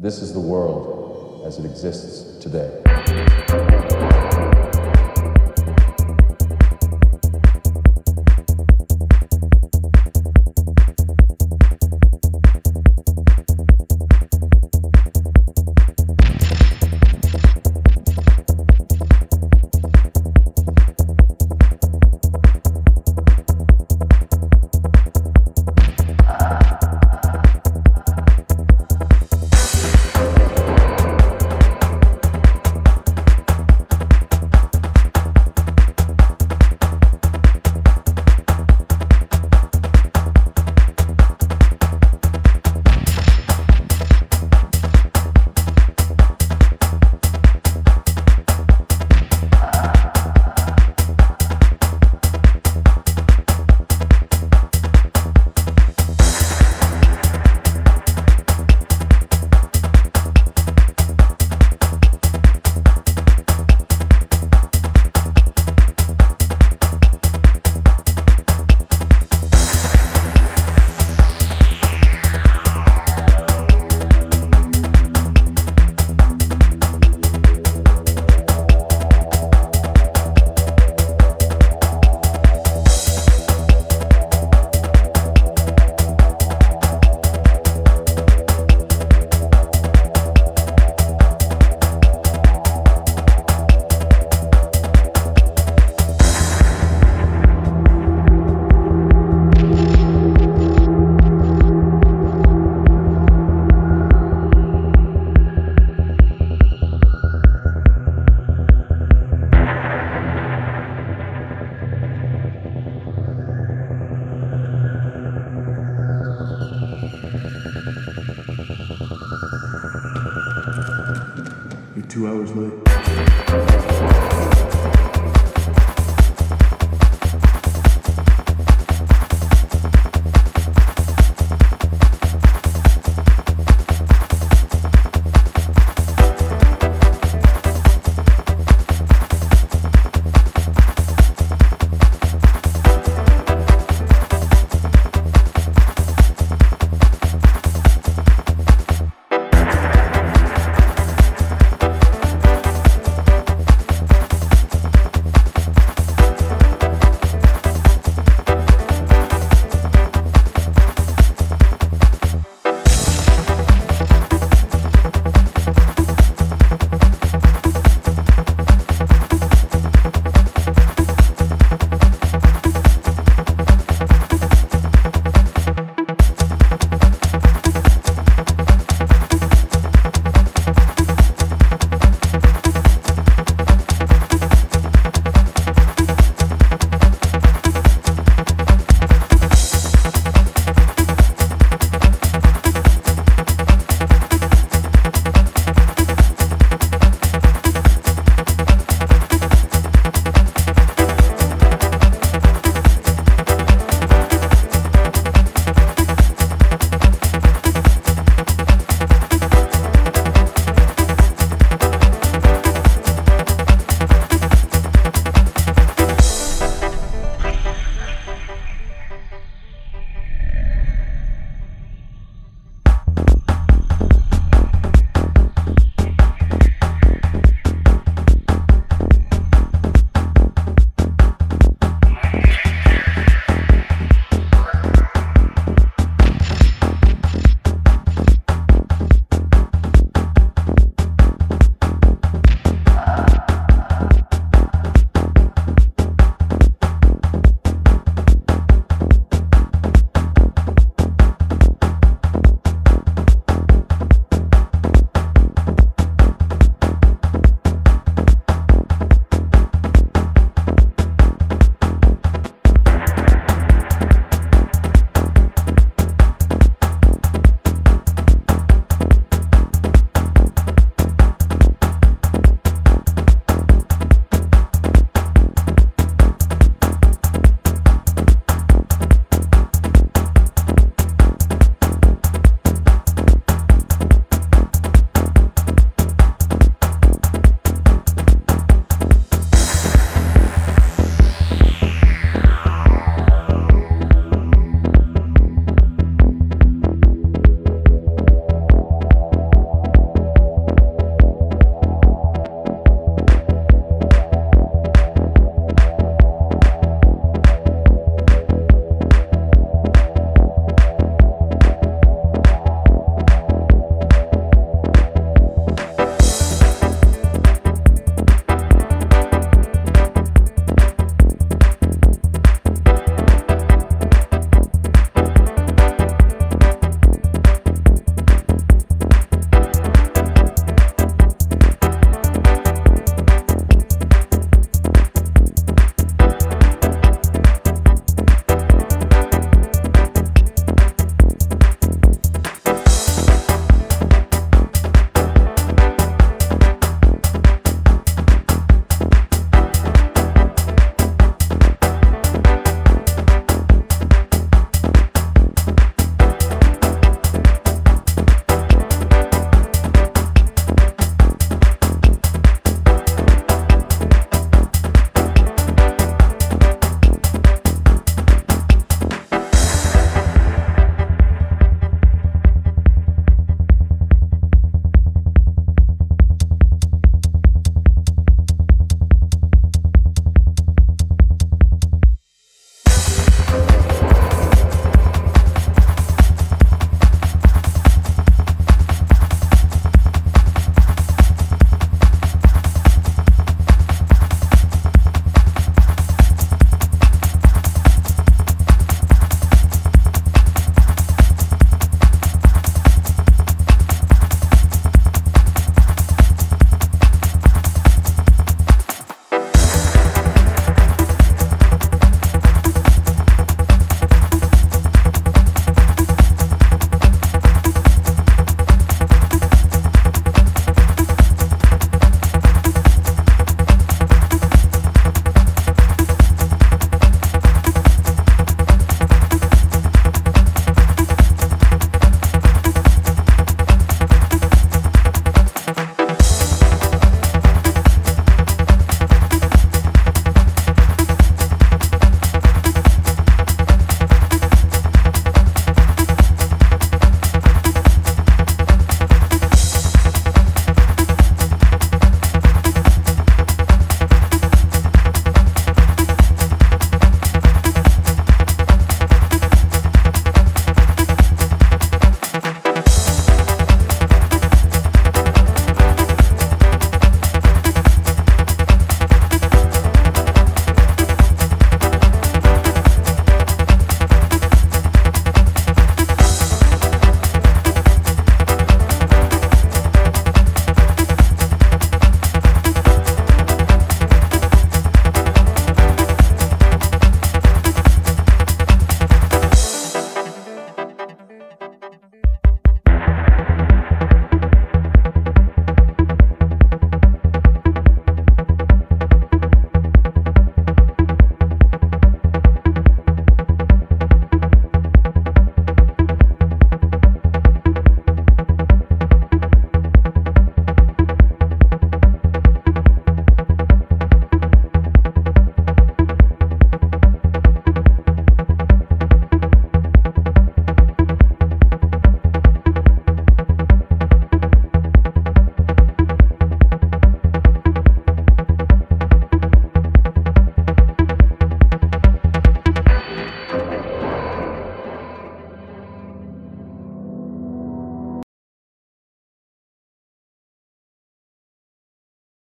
This is the world as it exists today.